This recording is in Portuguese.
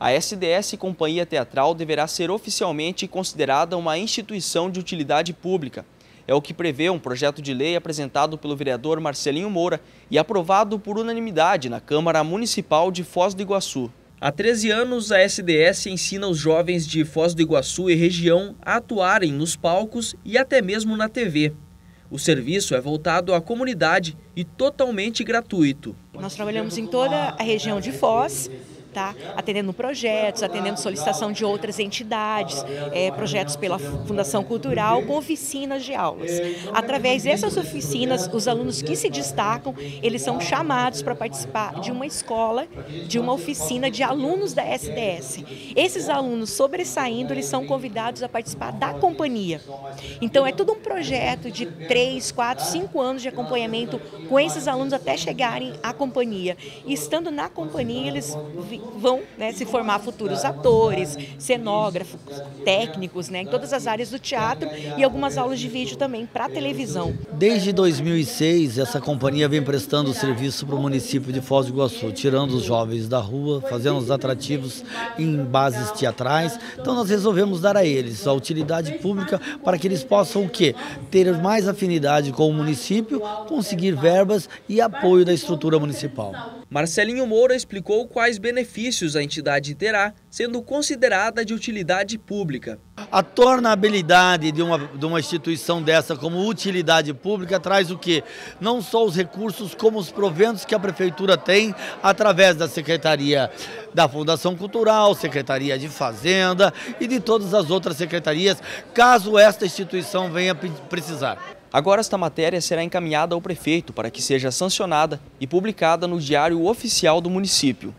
A SDS Companhia Teatral deverá ser oficialmente considerada uma instituição de utilidade pública. É o que prevê um projeto de lei apresentado pelo vereador Marcelinho Moura e aprovado por unanimidade na Câmara Municipal de Foz do Iguaçu. Há 13 anos, a SDS ensina os jovens de Foz do Iguaçu e região a atuarem nos palcos e até mesmo na TV. O serviço é voltado à comunidade e totalmente gratuito. Nós trabalhamos em toda a região de Foz, tá? atendendo projetos, atendendo solicitação de outras entidades, é, projetos pela Fundação Cultural, com oficinas de aulas. Através dessas oficinas, os alunos que se destacam, eles são chamados para participar de uma escola, de uma oficina de alunos da SDS. Esses alunos sobressaindo, eles são convidados a participar da companhia. Então é tudo um projeto de três, quatro, cinco anos de acompanhamento com esses alunos até chegarem à companhia. E estando na companhia, eles vão né, se formar futuros atores, cenógrafos, técnicos, né, em todas as áreas do teatro e algumas aulas de vídeo também para televisão. Desde 2006, essa companhia vem prestando serviço para o município de Foz do Iguaçu, tirando os jovens da rua, fazendo os atrativos em bases teatrais. Então nós resolvemos dar a eles a utilidade pública para que eles possam o quê? Ter mais afinidade com o município, conseguir verbas e apoio da estrutura municipal. Marcelinho Moura explicou quais benefícios a entidade terá, sendo considerada de utilidade pública. A tornabilidade de uma, de uma instituição dessa como utilidade pública traz o quê? Não só os recursos, como os proventos que a Prefeitura tem através da Secretaria da Fundação Cultural, Secretaria de Fazenda e de todas as outras secretarias, caso esta instituição venha precisar. Agora esta matéria será encaminhada ao prefeito para que seja sancionada e publicada no Diário Oficial do município.